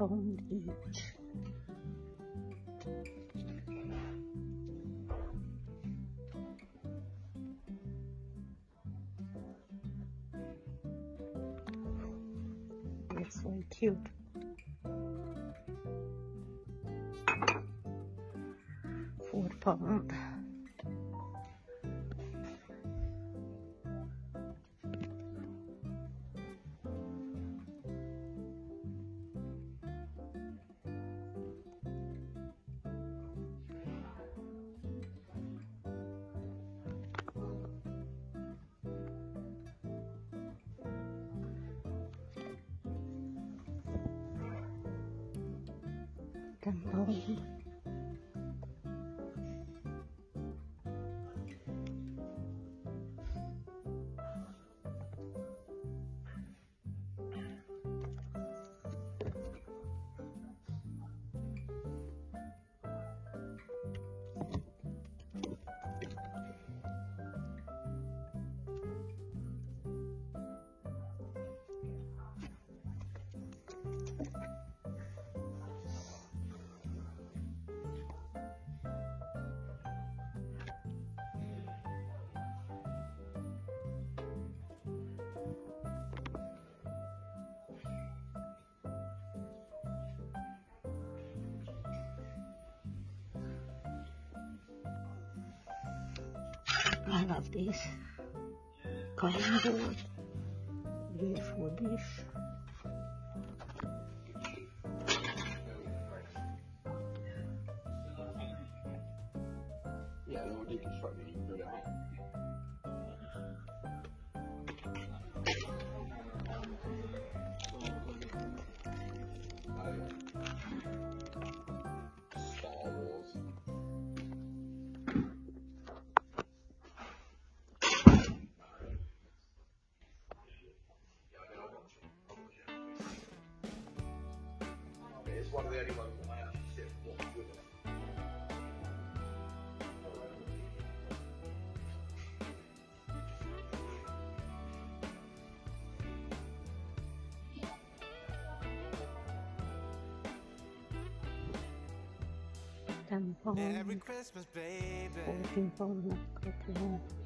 Pound. It's so cute. Four pound. Ten pound. I love this. Coin board. Beautiful dish. Yeah, they through that. It's one of the only ones that I actually sit and watch with it. Ten Merry pound. Christmas, baby. Fourteen pound. not cooking. Reindeer's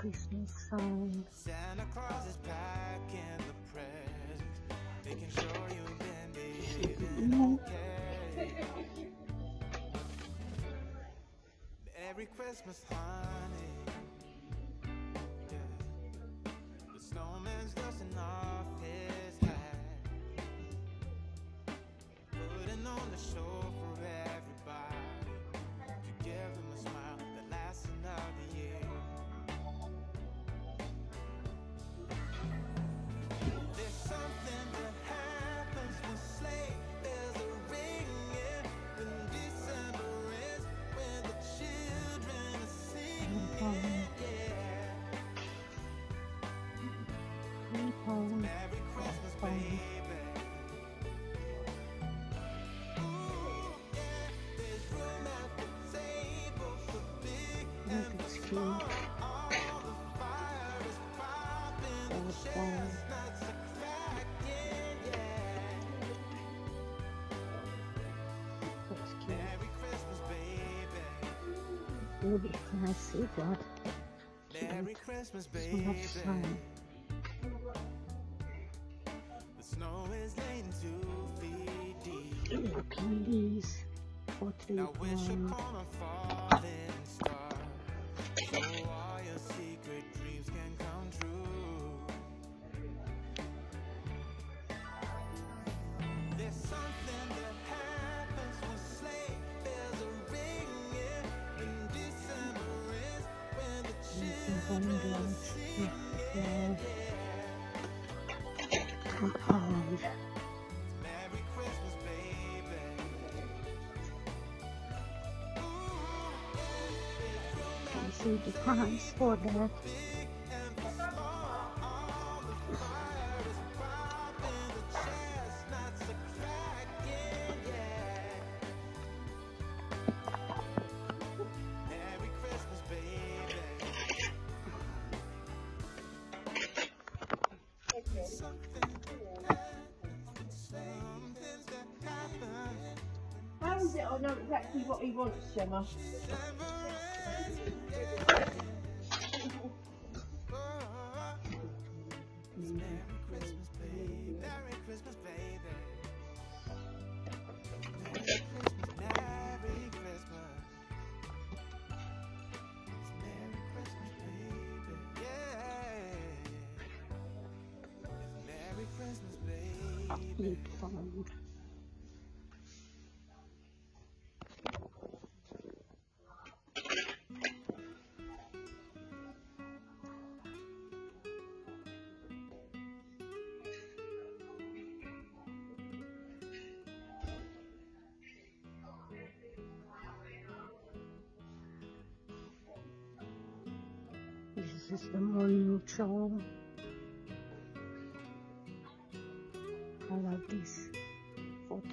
Christmas song. Santa Claus is packing the presents, making sure you've been behaving okay. Merry Christmas, honey. Ooh, can I see that? Merry Christmas, So much baby. fun. The snow is laying two feet deep. For three Now wish upon a falling star, so all your secret dreams baby. Can see the price for that? How is it I know exactly what he wants, Gemma? This is the more neutral.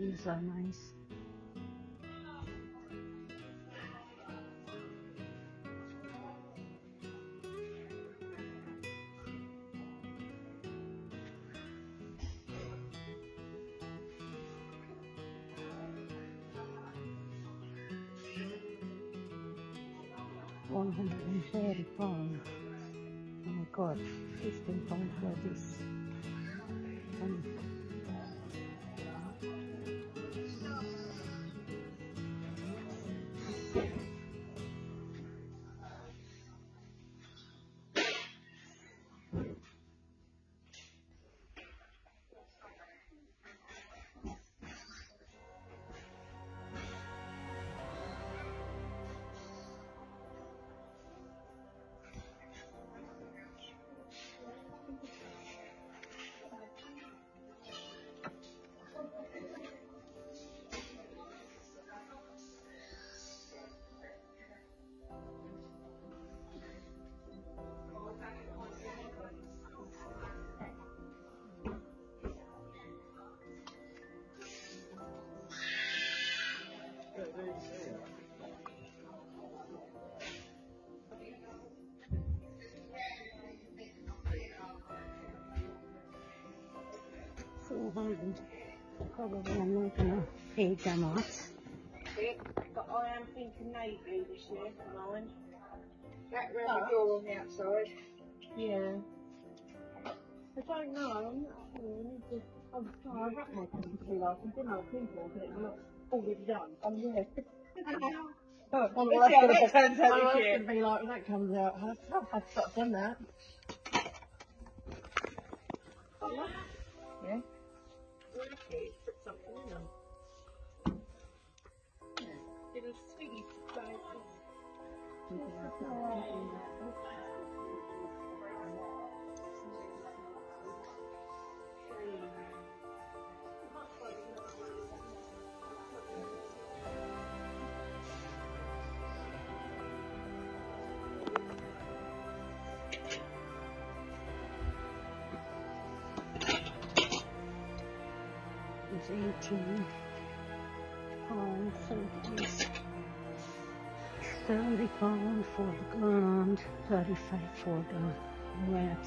These are nice. One hundred and thirty pounds. Oh my god, fifteen pounds for this. Four hundred. Probably I'm not gonna pay that much. But I am thinking navy this year for mine. That round the door on the outside. Yeah. I don't know. Oh, oh, I'm not sure. I need to. I'm sorry. I wrapped my computer like I've been on people, but it's not already done. I'm there. Oh, well, Let's see how that turns out I this was year. going to be like, when that comes out, I've, I've stopped done that. Yeah. Put something in them. Little sweetie surprise. It's eighteen pounds, so it is thirty pounds for the ground, thirty-five for the rat.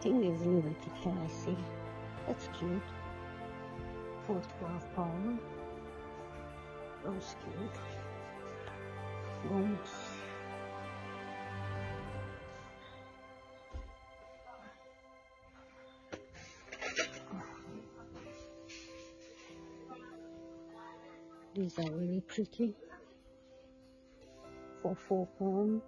Thing is a little bit fancy. That's cute. For twelve pounds. Those cute. One. These are really pretty. For four pounds.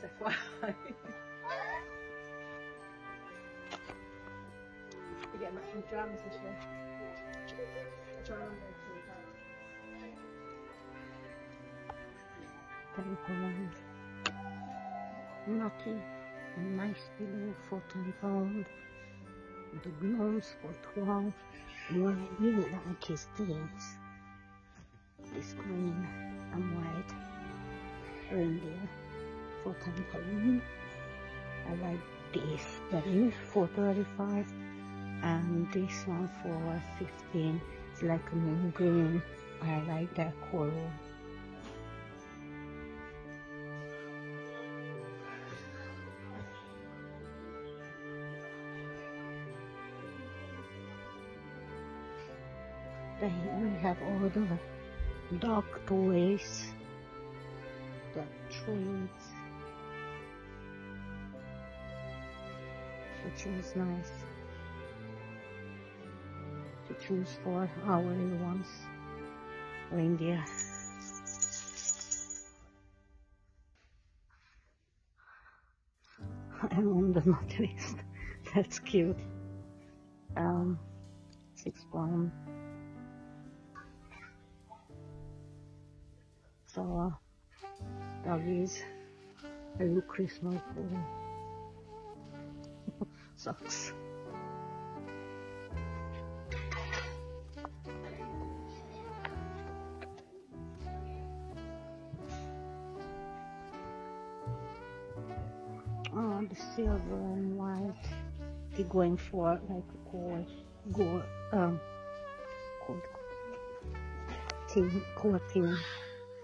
Just FYI. You get matching jams this year. Jam and two ten pound. Lucky, a nice pillow for ten pound. The gnomes for twelve. I really like is this. This green and white reindeer for pound. I like this berry for thirty-five, and this one for fifteen. It's like a moon green. I like that color. Then we have all the dark toys, the treats, which is nice to choose for our ones, reindeer. I'm on the mattress. That's cute. Um, six pound. So, uh, doggies, a little Christmas for socks. Oh, the silver and white. They're going for like gold, gold, um, gold, team, core team.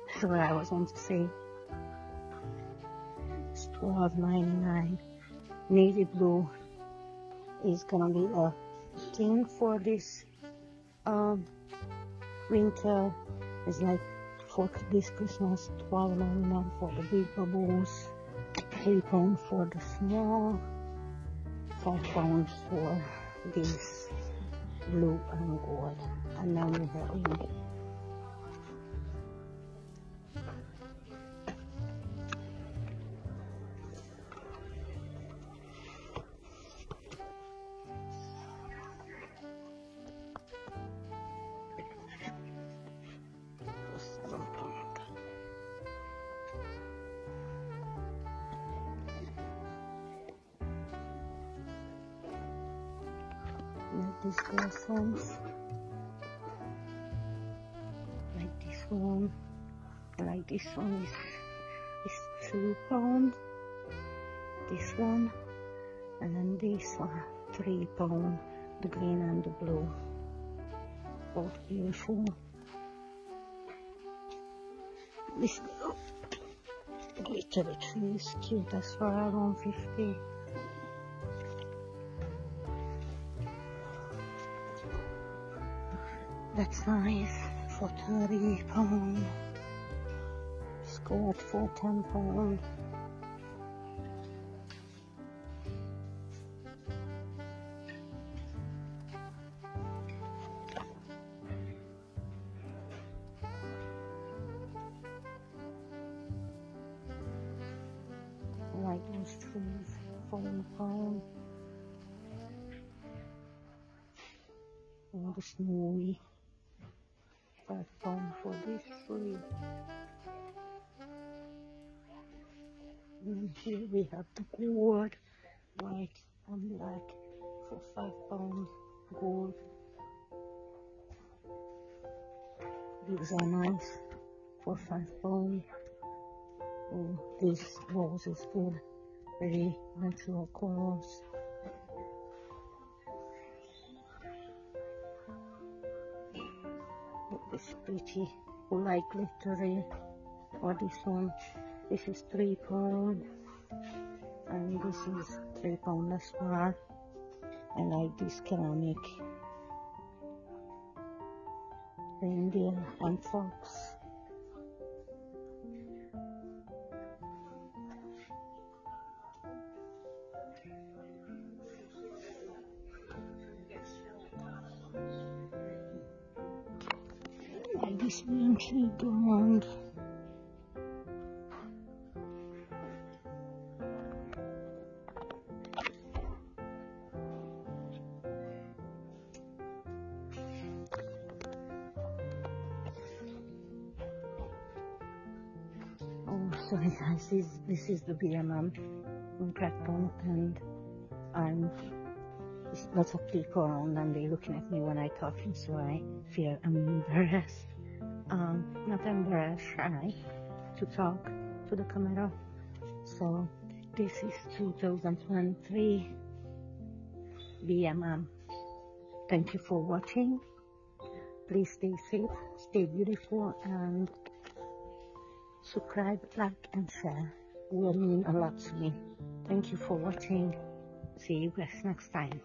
That's what I was going to say. It's twelve ninety nine. Navy blue is gonna be a thing for this um winter. It's like for this Christmas, twelve twelve ninety nine for the big bubbles, three pounds for the small, five pounds for this blue and gold. And then we have Glasses. Like this one. Like this one is is two pound. This one. And then this one three pound. The green and the blue. Both beautiful. This glittery tree is cute as well, around 50. That's nice for 30 pound. Skirt for 10 pound. like trees falling down. All the snowy. Five pound for this tree. And here we have the gold, white and black for five pound gold. These are nice for five pound. Oh, this rose is good. Very natural colors. Pretty like glittery or this one this is three pound and this is three pound as well. I like this ceramic reindeer and fox this Yankee Oh, sorry guys, this, this is the B&M in Crackpon and I'm lots of people around and they're looking at me when I talking so I feel embarrassed. Um, not embarrassed, shy to talk to the camera. So this is 2023 B&M. Thank you for watching. Please stay safe, stay beautiful and subscribe, like and share. Will mean a lot to me. Thank you for watching. See you guys next time.